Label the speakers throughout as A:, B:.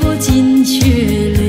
A: 流尽血泪，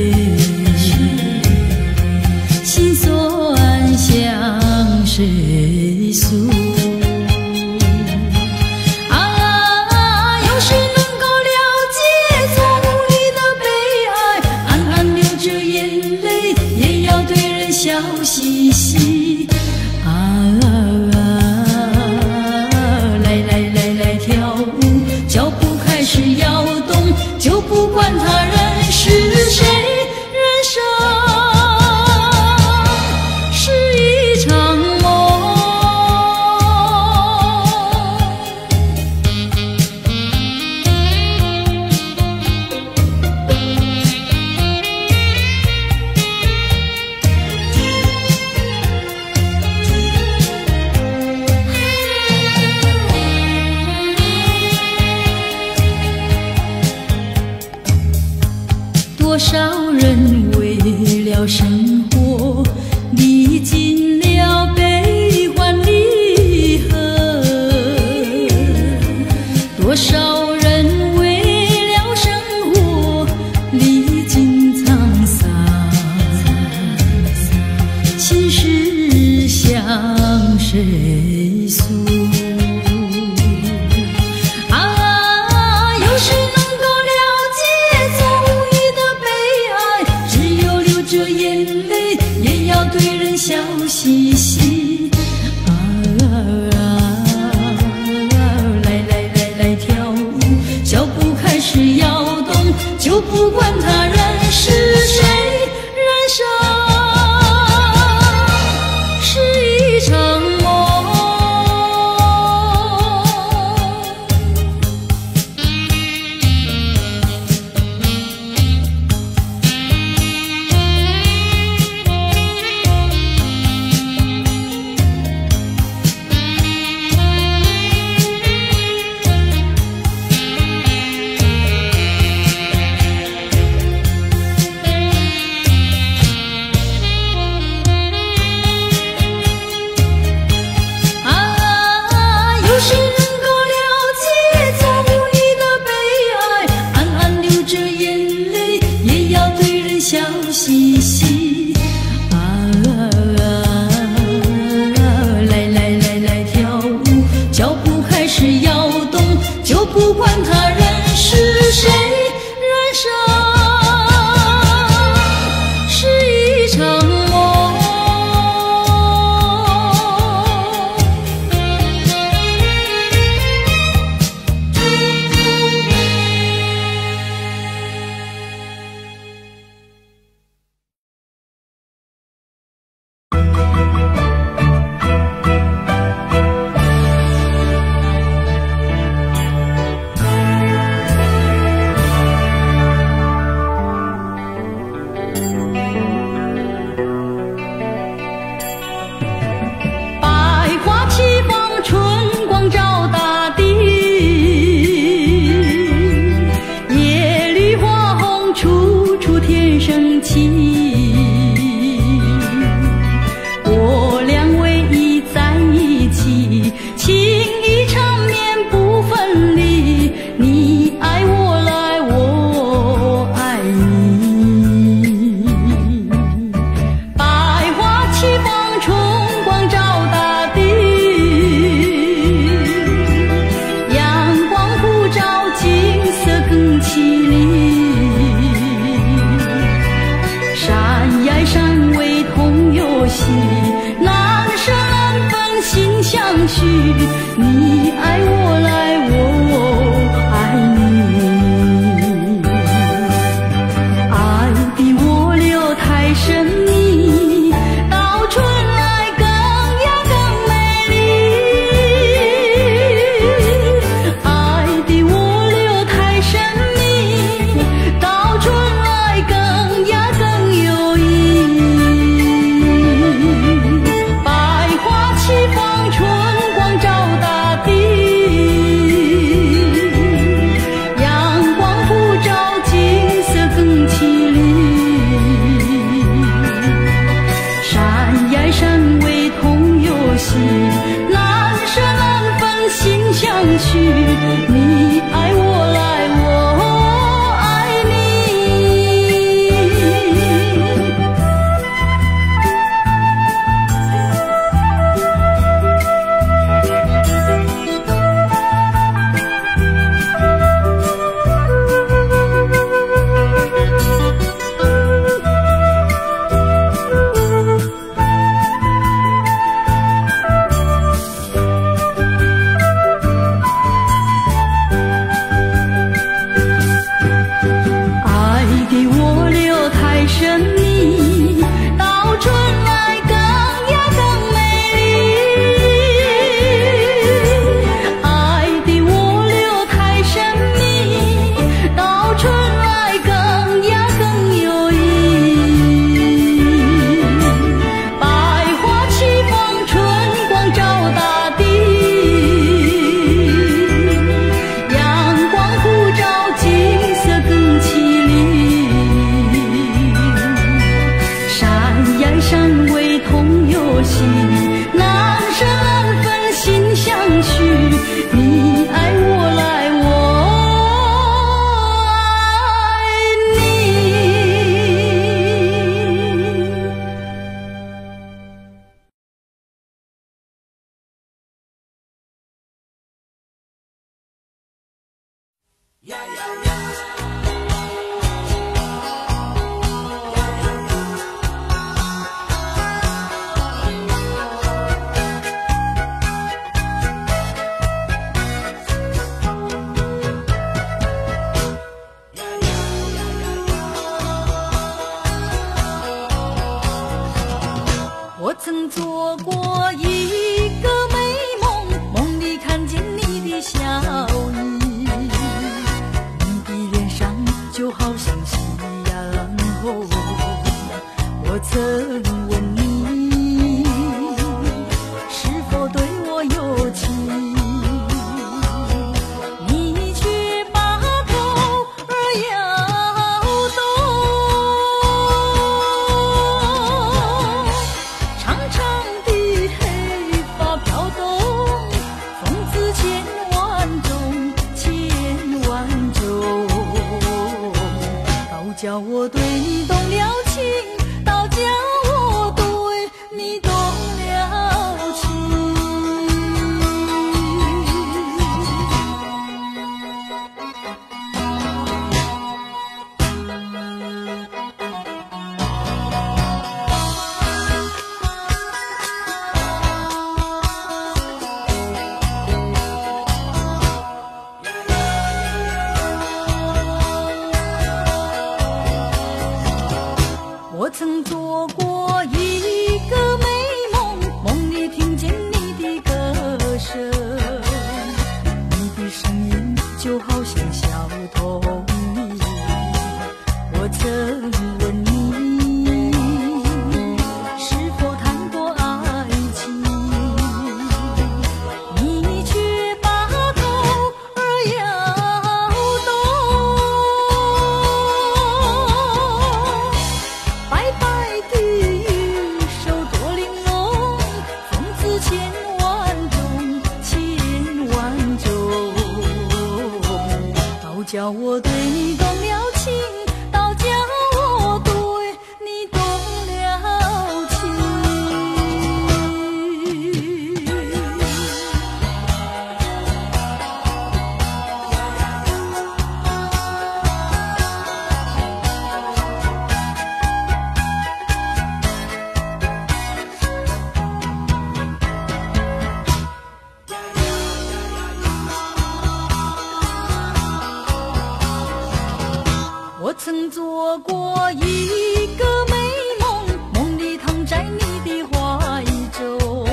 A: 曾做过一个美梦梦里躺在你的怀中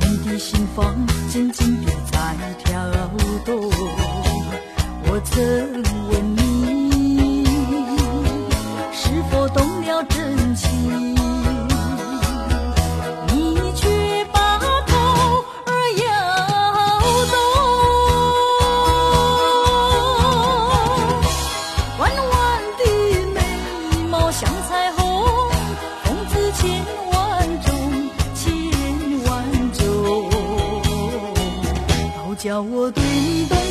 A: 你的心房静静地在跳动。我曾要我对你的。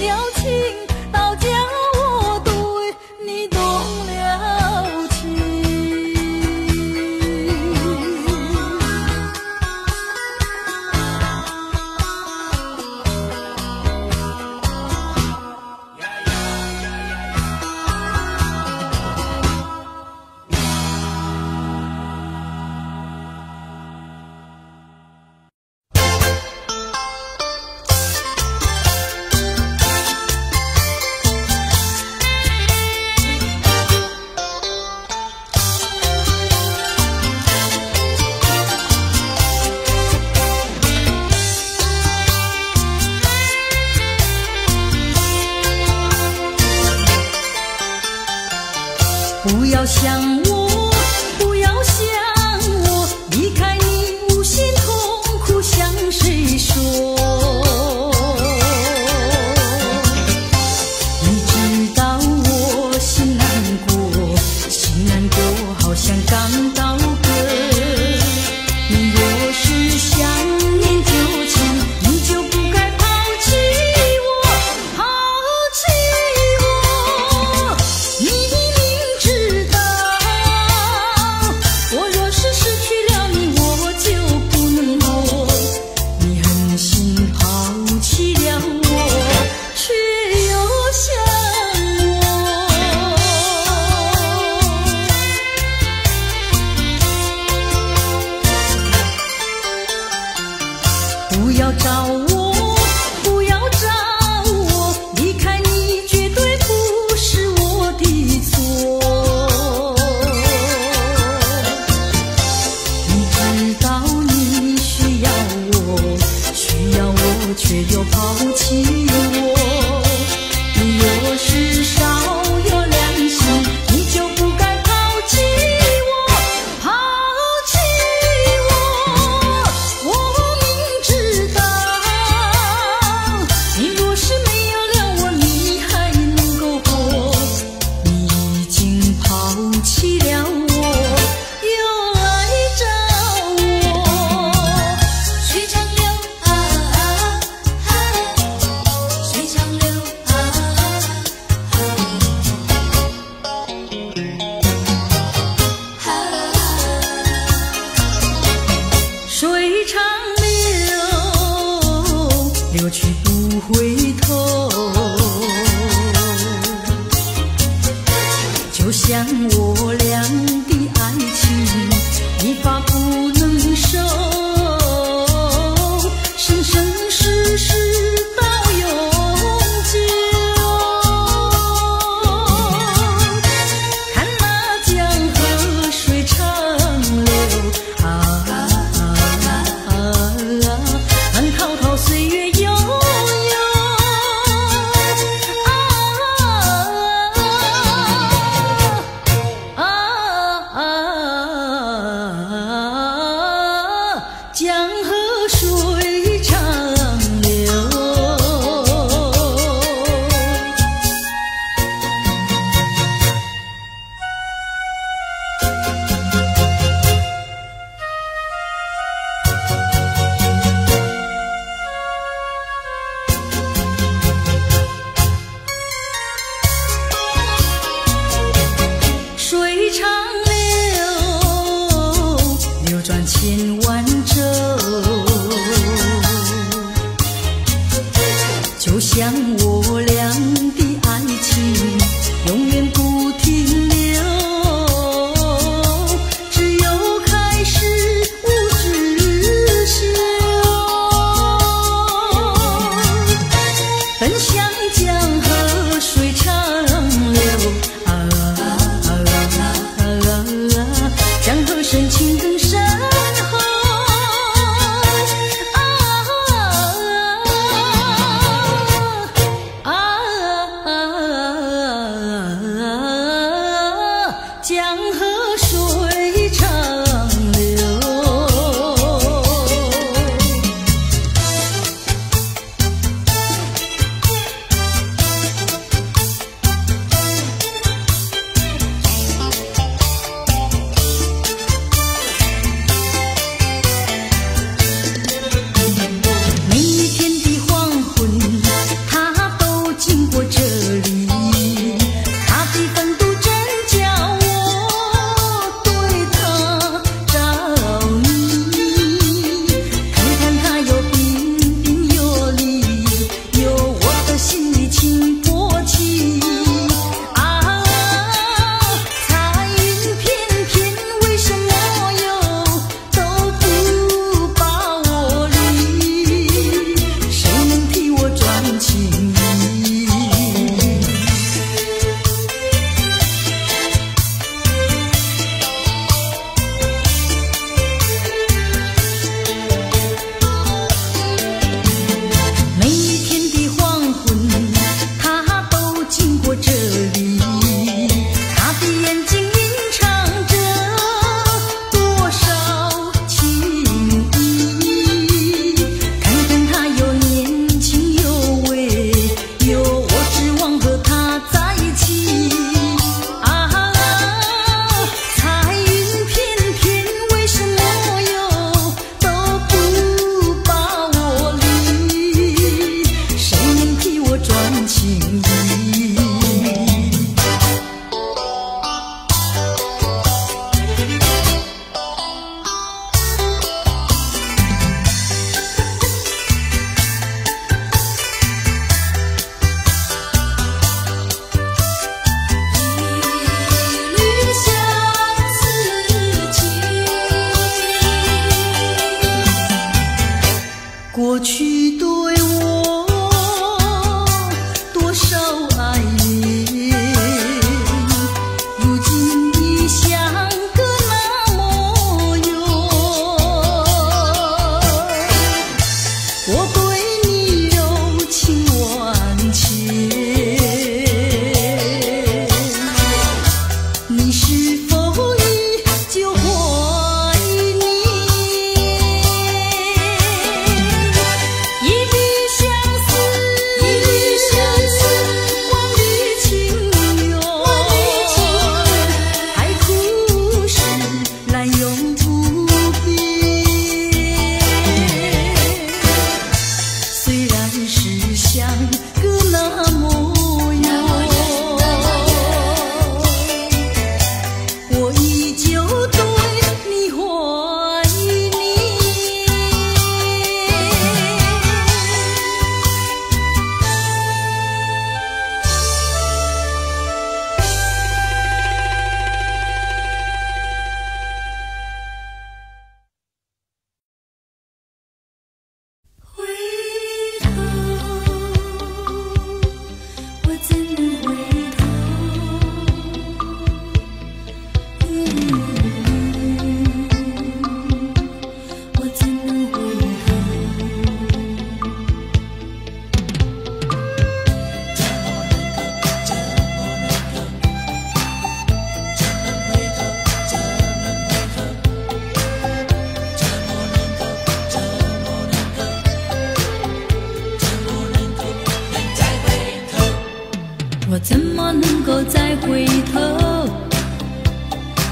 A: 能够再回头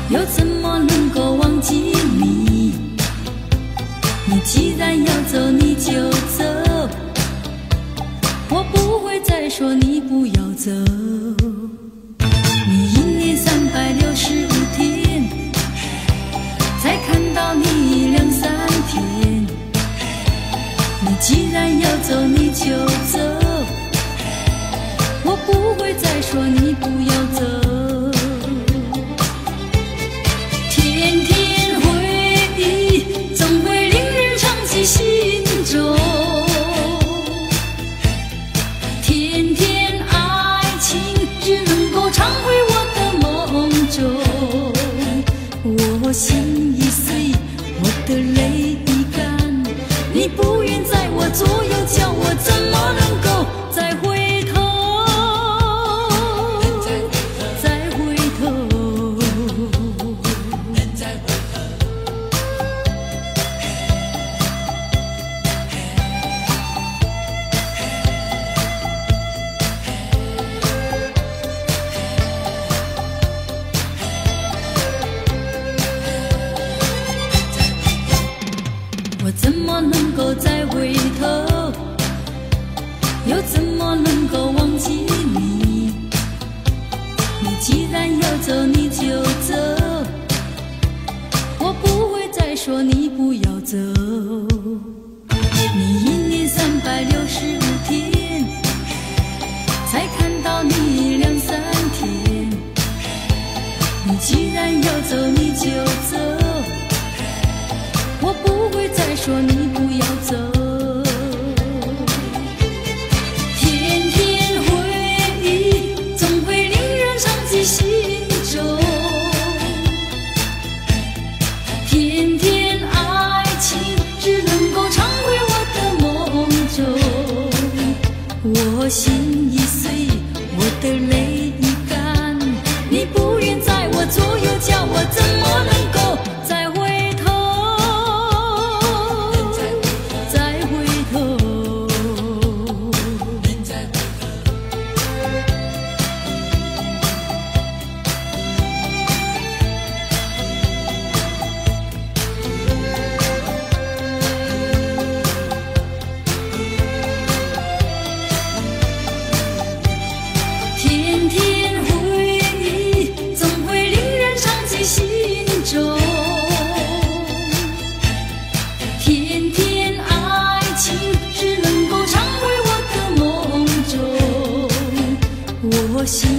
A: 又怎么能够忘记你你既然要走你就走我不会再说你不要走你一年三百六十五天才看到你两三天你既然要走你就走。不会再说你不要走。心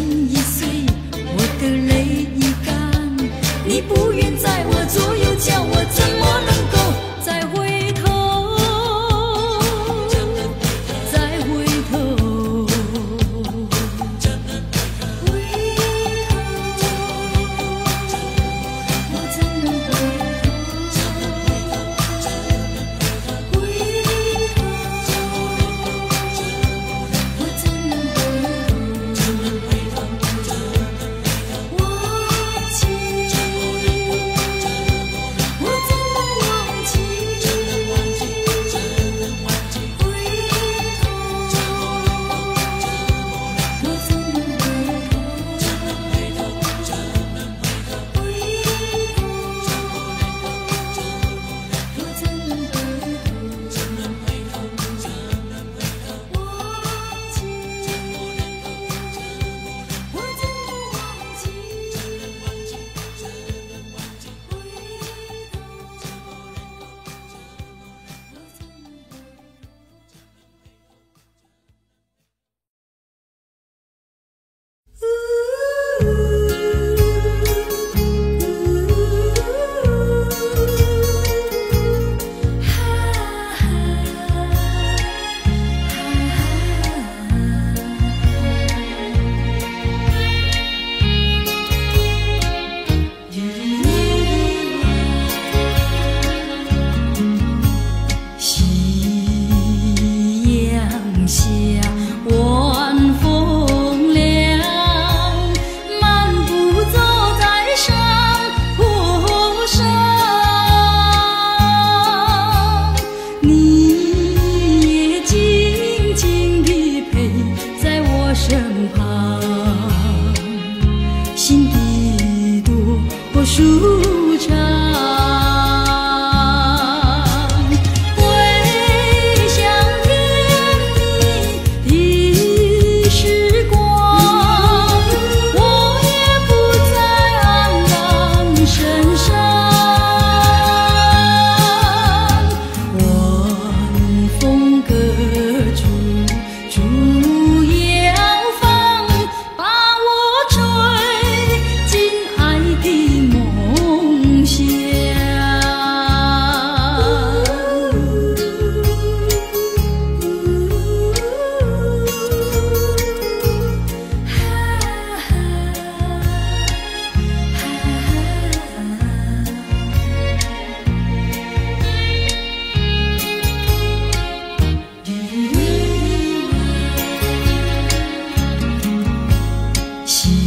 A: 心。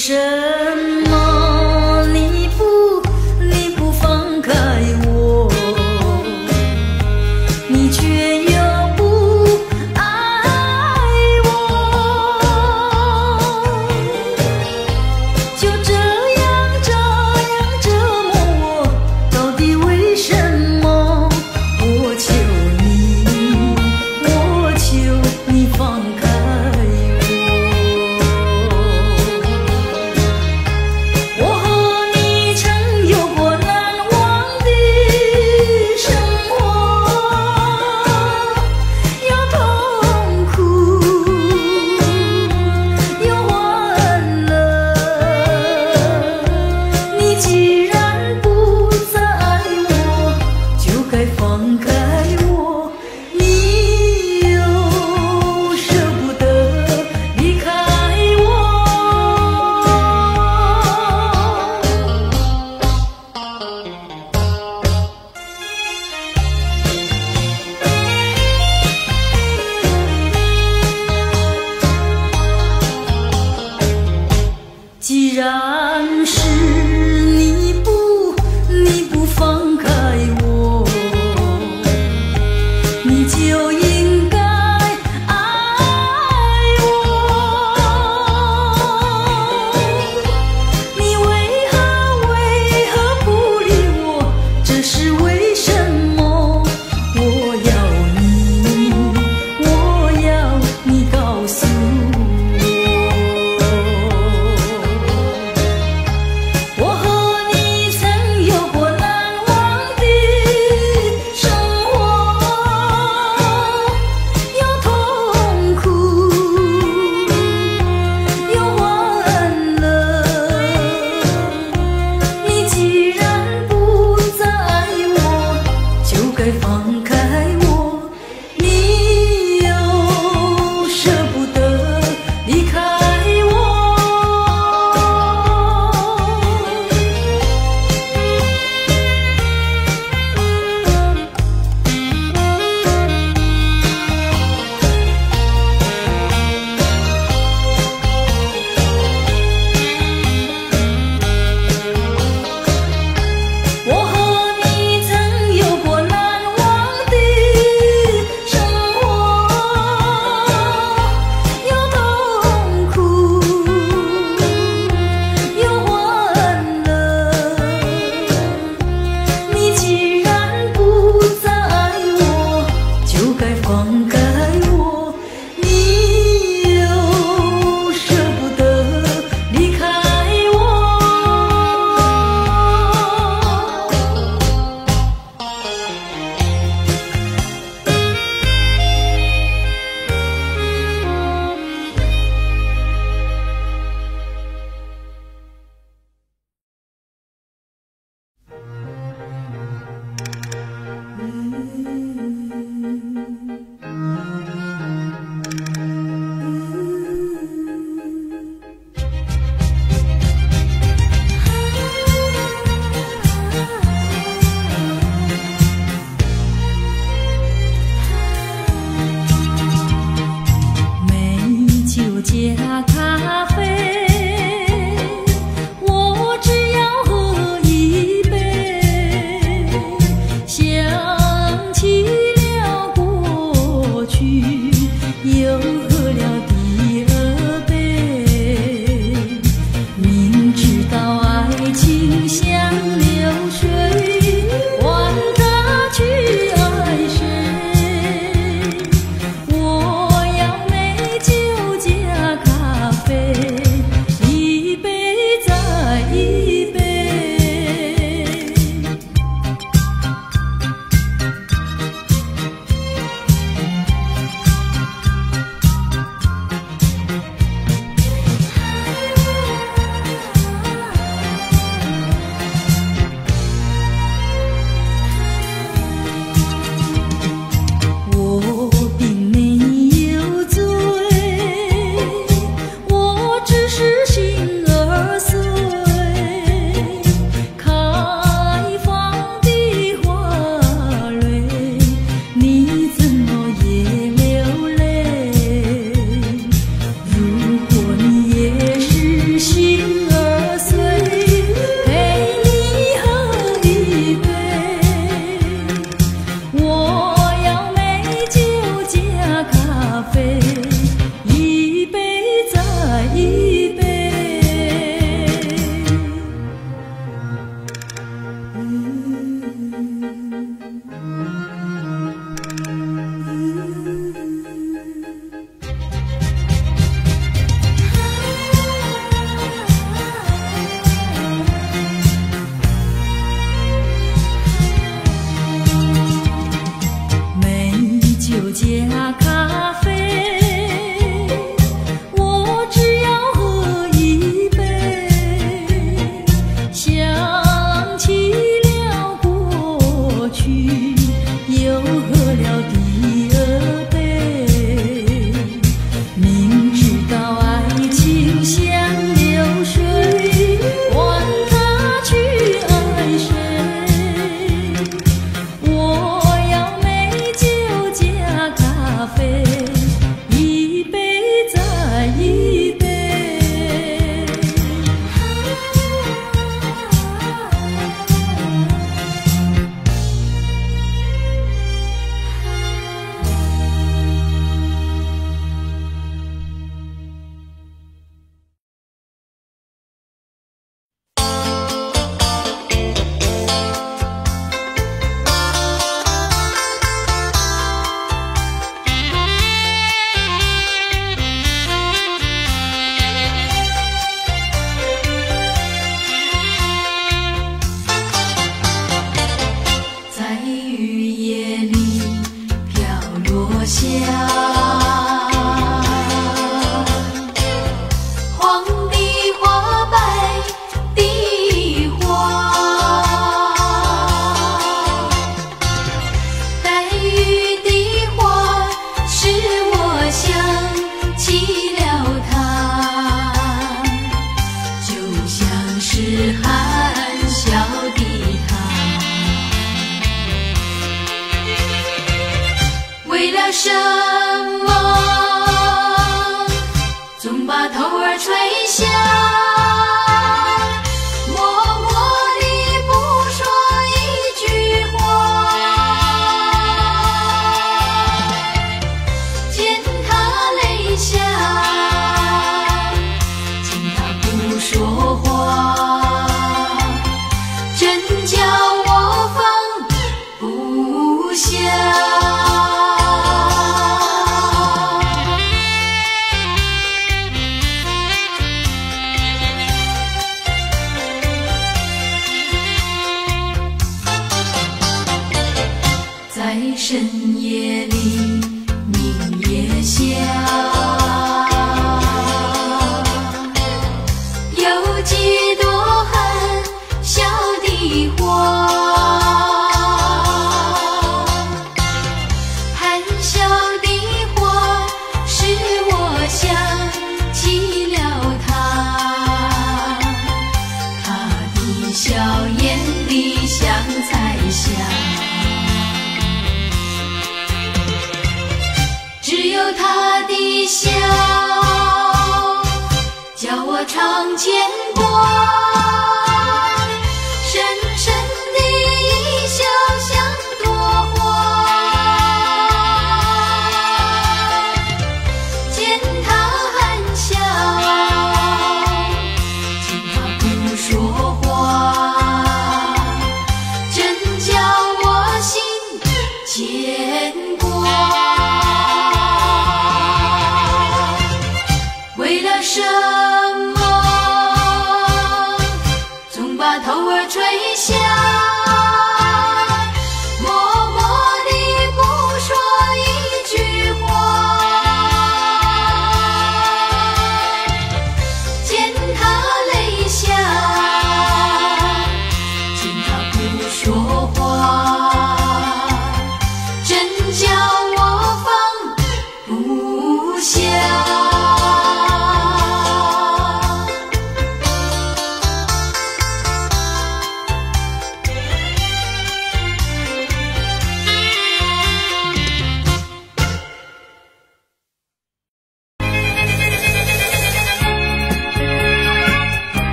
A: 一生。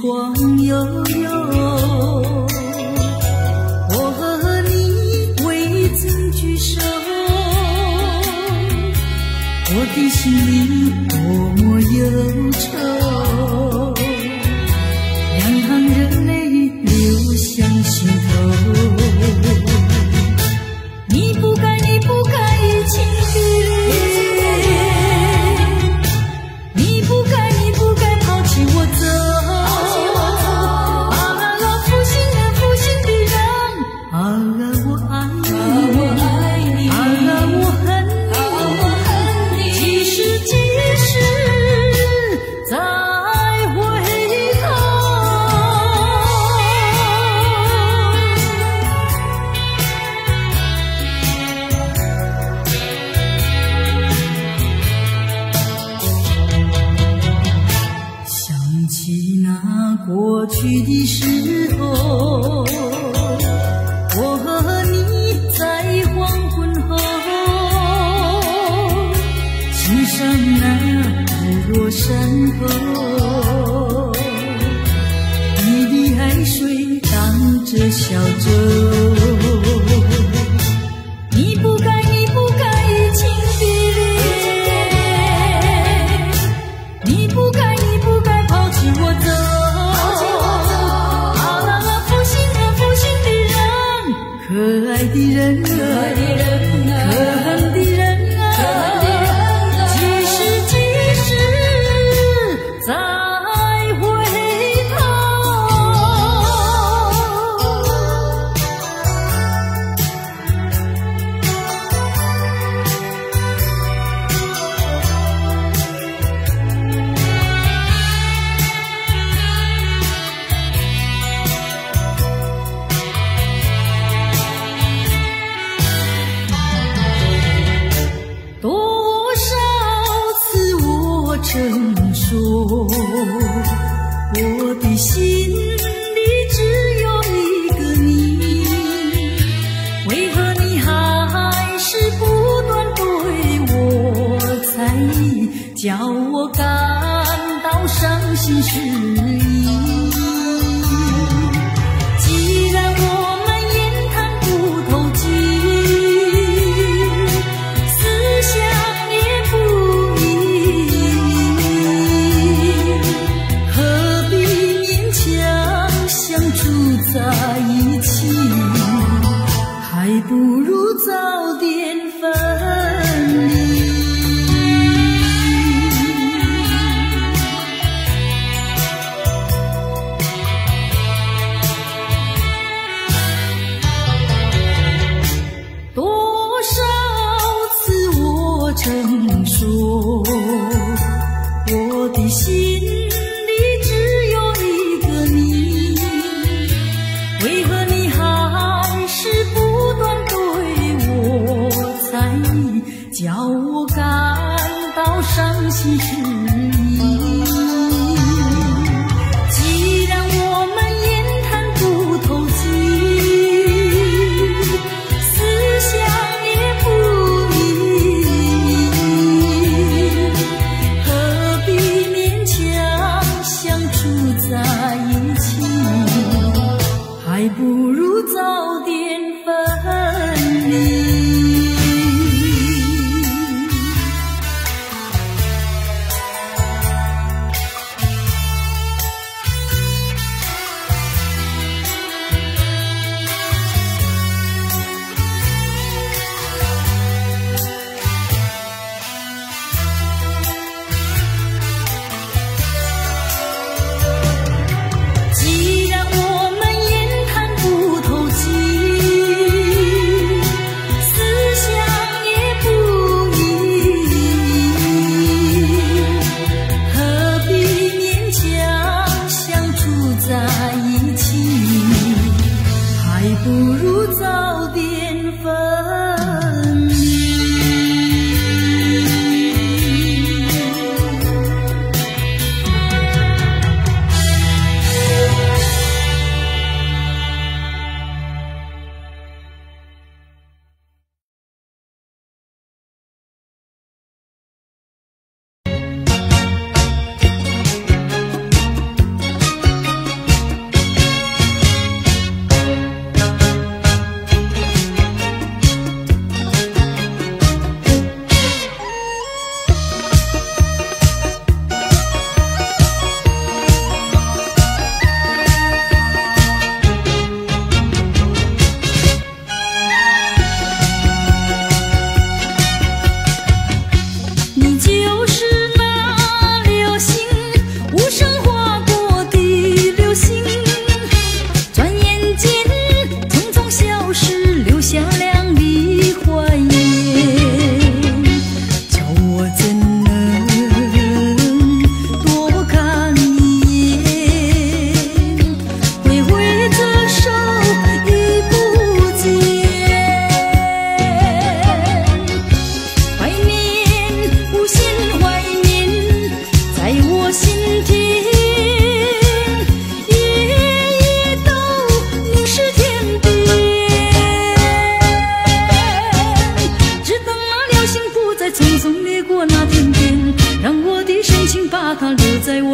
A: 光悠悠，我和你未曾聚首，我的心里。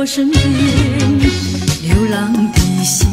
A: 身边。流浪的心，